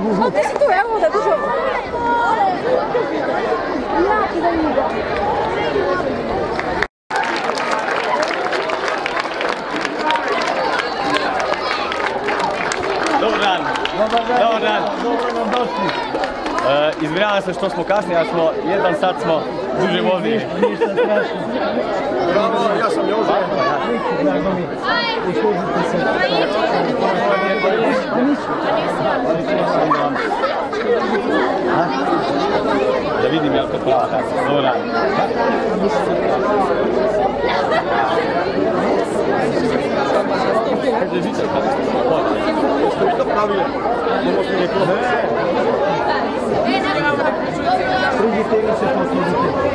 A ti si tu, evo da držamo. Ja, ti da njega. Dobar dan. Dobar dan. E, izvinjavam se što smo kasnije, ali smo jedan sat smo duže ja sam Jože. Da vidim jel to prava taca. Dobar dan. Kaže, žičar, kako ste se hodali? Ste vi to pravili? Ovo ste rekli. Poštovani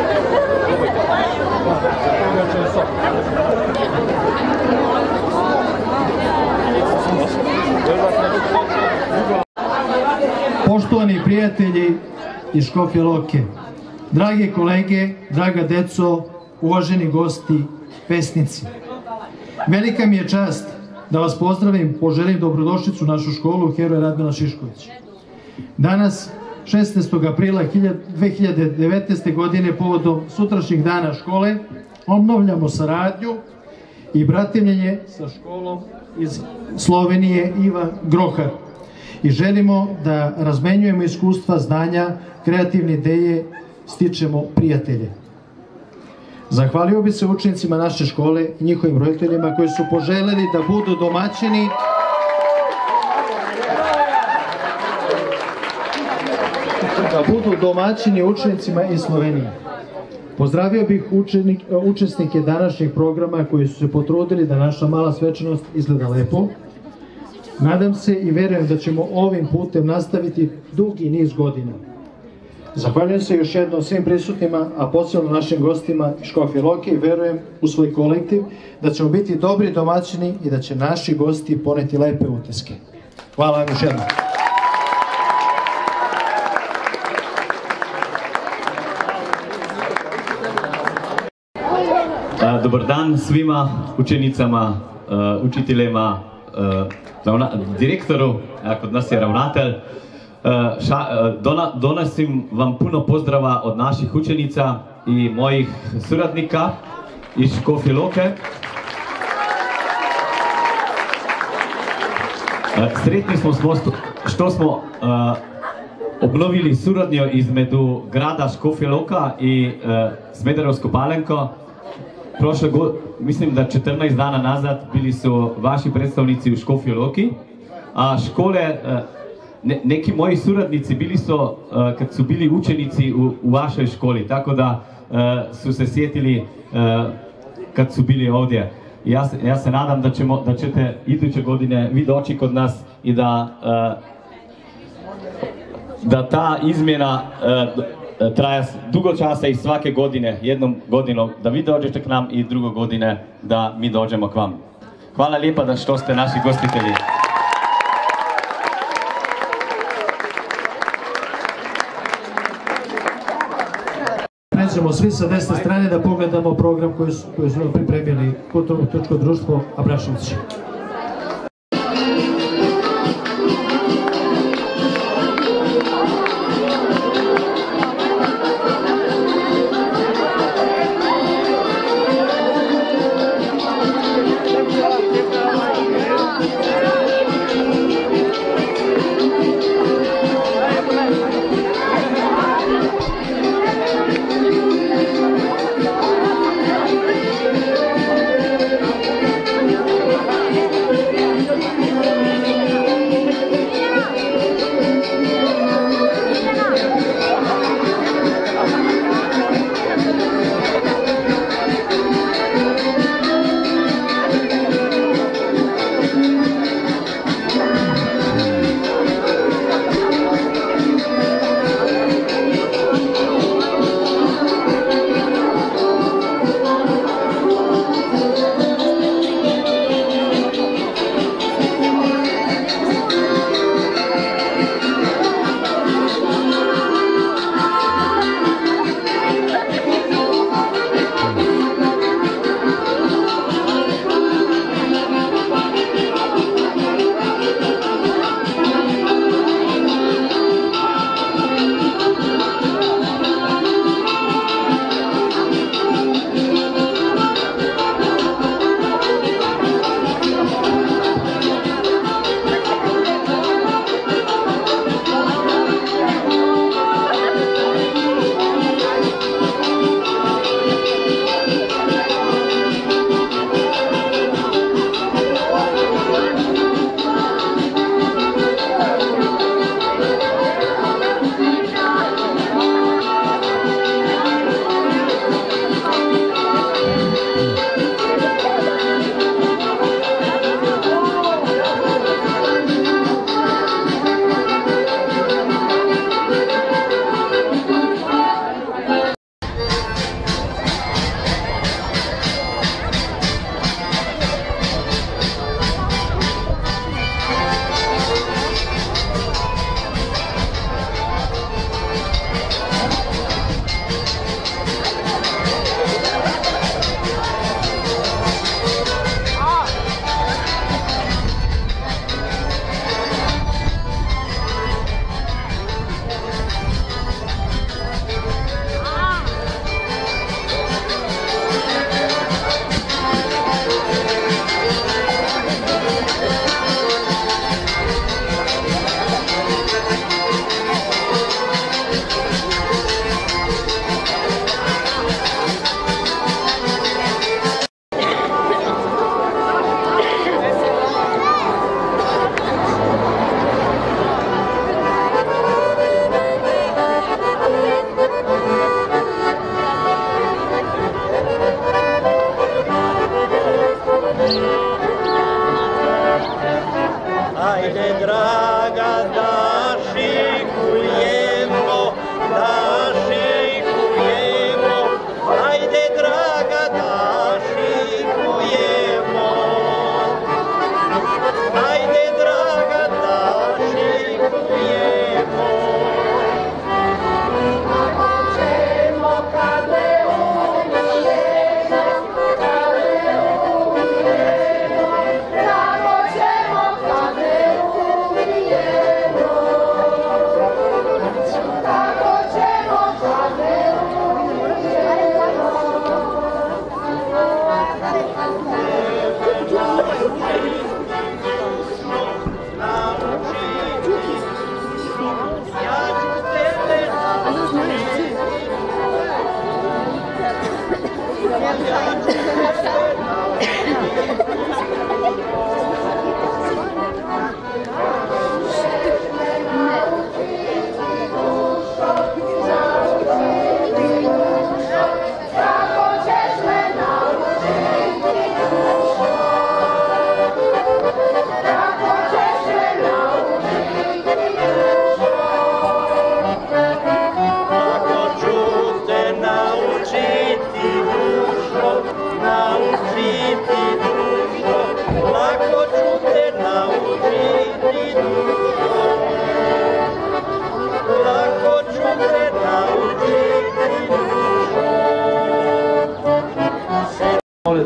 iz Škofje Loke, drage kolege, draga deco, uvaženi gosti, pesnici. Velika mi je čast da vas pozdravim, poželim dobrodošlicu u našu školu Heroje Radmila Šišković. Danas, 16. aprila 2019. godine, povodom sutrašnjih dana škole, obnovljamo saradnju i bratimljenje sa školom iz Slovenije Ivan Grohar i želimo da razmenjujemo iskustva, znanja, kreativne ideje, stičemo prijatelje. Zahvalio bi se učenicima naše škole i njihovim roditeljima koji su poželjeli da budu domaćini da budu domaćini učenicima iz Slovenije. Pozdravio bih učenik, učesnike današnjeg programa koji su se potrudili da naša mala svečanost izgleda lepo. Nadam se i verujem da ćemo ovim putem nastaviti dugi niz godina. Zahvaljujem se još jednom svim prisutnima, a posebno našim gostima iz Škofje Loke i verujem u svoj kolektiv da ćemo biti dobri domaćini i da će naši gosti poneti lepe utiske. Hvala vam još jednom. Dobar dan svima učenicama, učiteljima, ravna, direktoru, a kod nas je ravnatelj. E, ša, e, dona, donosim vam puno pozdrava od naših učenica i mojih suradnika iz Škofje Loke. E, Sretni smo smo što smo obnovili suradnjo između grada Škofje Loka i Smederevsko Palenko. Prošle go, mislim da 14 dana nazad bili su vaši predstavnici u Škofji Loki, a škole, e, ne, neki moji suradnici bili su, e, kad su bili učenici u, u vašoj školi, tako da e, su se sjetili kad su bili ovdje. Ja se, ja se nadam da, ćemo, da ćete iduće godine vi doći kod nas i da da ta izmjena traja s- dugo časa i svake godine, jednom godinom, da vi dođete k nam i drugo godine da mi dođemo k vam. Hvala lijepa da što ste naši gostitelji. Pređemo svi sa desne strane da pogledamo program koji su, koji su nam pripremili Kulturno turčko društvo Abrašević.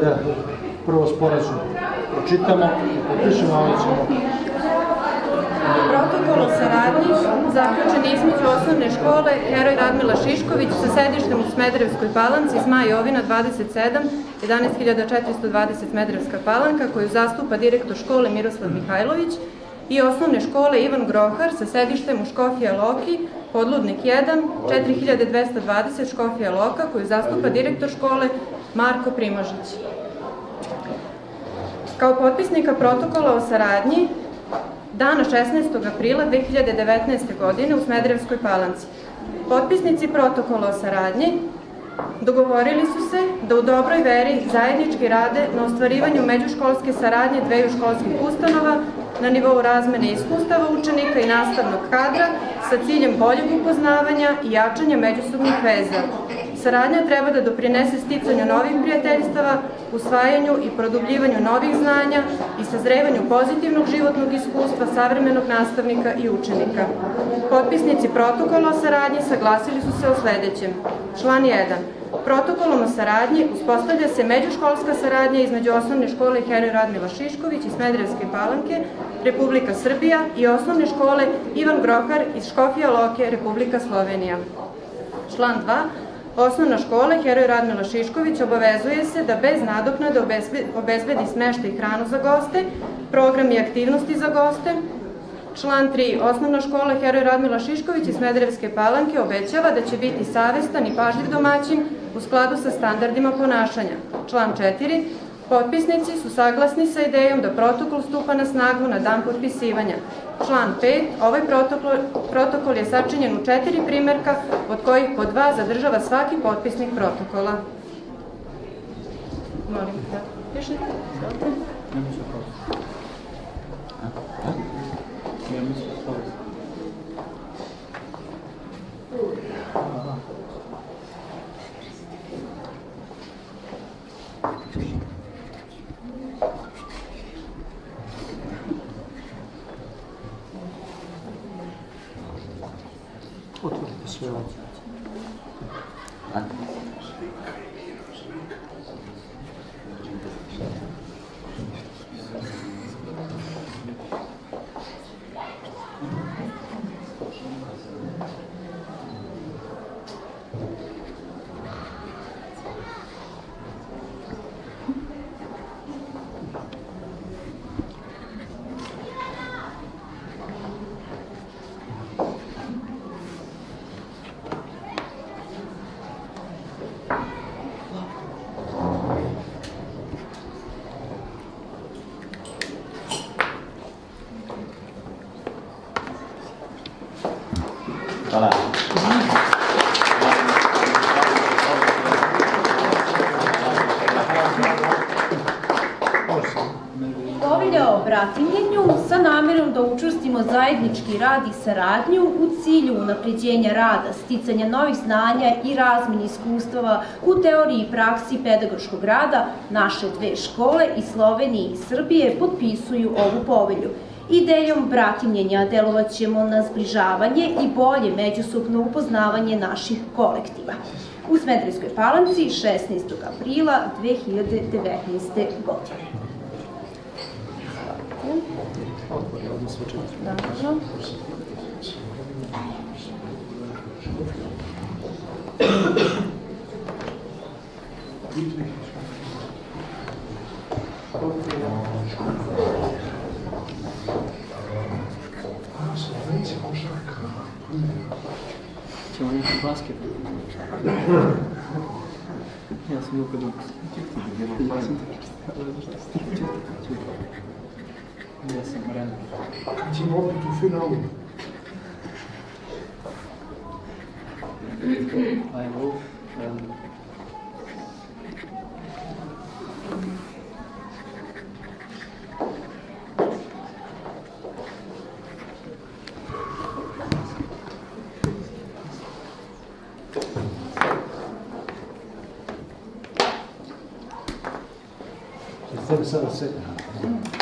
Da prvo sporazum pročitamo i potpišemo, a onda ćemo Protokol o saradnji zaključen između osnovne škole Heroj Radmila Šišković sa sedištem u Smederevskoj palanci Zmaj Jovina 27 11420 Smederevska palanka koju zastupa direktor škole Miroslav Mihajlović i osnovne škole Ivan Grohar sa sedištem u Škofija Loki, Podludnik 1 4220 Škofija Loka koju zastupa direktor škole Marko Primožić. Kao potpisnika protokola o saradnji dana 16. aprila 2019. godine u Smederevskoj palanci. Potpisnici protokola o saradnji dogovorili su se da u dobroj veri zajednički rade na ostvarivanju međuškolske saradnje dveju školskih ustanova na nivou razmene iskustava učenika i nastavnog kadra sa ciljem boljeg upoznavanja i jačanja međusobnih veza. Saradnja treba da doprinese sticanju novih prijateljstava, usvajanju i produbljivanju novih znanja i sazrevanju pozitivnog životnog iskustva savremenog nastavnika i učenika. Potpisnici protokola o saradnji saglasili su se o sledećem. Član 1. Protokolom o saradnji uspostavlja se međuškolska saradnja između osnovne škole Heroj Radmila Šišković iz Smederevske palanke, Republika Srbija i osnovne škole Ivan Grohar iz Škofija Loke, Republika Slovenija. Član 2. Osnovna škola Heroj Radmila Šišković obavezuje se da bez nadoknade obezbe- obezbedi smeštaj i hranu za goste, program i aktivnosti za goste. Član 3. Osnovna škola Heroj Radmila Šišković iz Smederevske palanke obećava da će biti savestan i pažljiv domaćin u skladu sa standardima ponašanja. Član 4. Potpisnici su saglasni sa idejom da protokol stupa na snagu na dan potpisivanja. Član 5. Ovaj protokol, protokol je sačinjen u četiri primerka, od kojih po dva zadržava svaki potpisnik protokola. Molim da pišete. Izvolite. otvoriti sve сделать. А? Sa namjerom da učvrstimo zajednički rad i saradnju u cilju unapređenja rada, sticanja novih znanja i razmeni iskustava u teoriji i praksi pedagoškog rada, naše dve škole i Slovenije i Srbije potpisuju ovu povelju. Idejom bratimljenja delovat ćemo na zbližavanje i bolje međusobno upoznavanje naših kolektiva. U Smedrijskoj palanci 16. aprila 2019. godine. Dobro. Ćemo neki basket. Ja sam Ia se Din obitul finalului. I hope um, Let's have.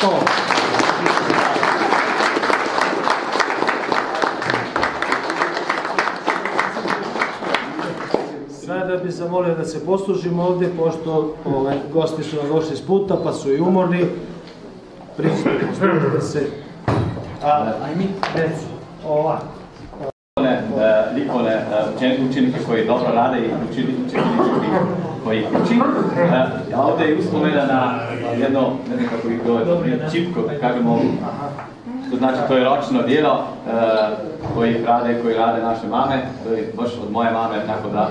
Se... Sada bih zamolio da se poslužimo ovdje, pošto ovaj, gosti su nam došli s puta, pa su i umorni. Prisutno da se... A, aj mi, decu, ovako. Likovne, eh, likovne eh, učen- učenike koji dobro rade i učili- učenice koji, ih uči. Eh, a ovdje je uspomena na jedno, ne znam kako ih zove, čipko, kažemo, što znači to je ročno djelo koji rade, koji rade naše mame, to je baš od moje mame, tako da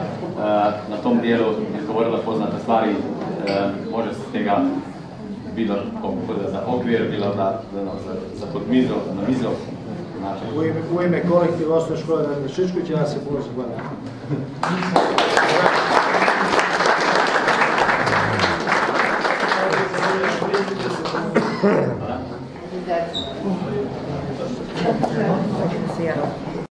na tom dijelu je govorila poznate stvari, eh, može se s njega bilo kako za okvir, bilo za, za, za, za pod mizo, na mizo, U ime, u ime kolektiva osnovne škole Radne Šiškovića, ja se puno zahvaljujem. Hvala.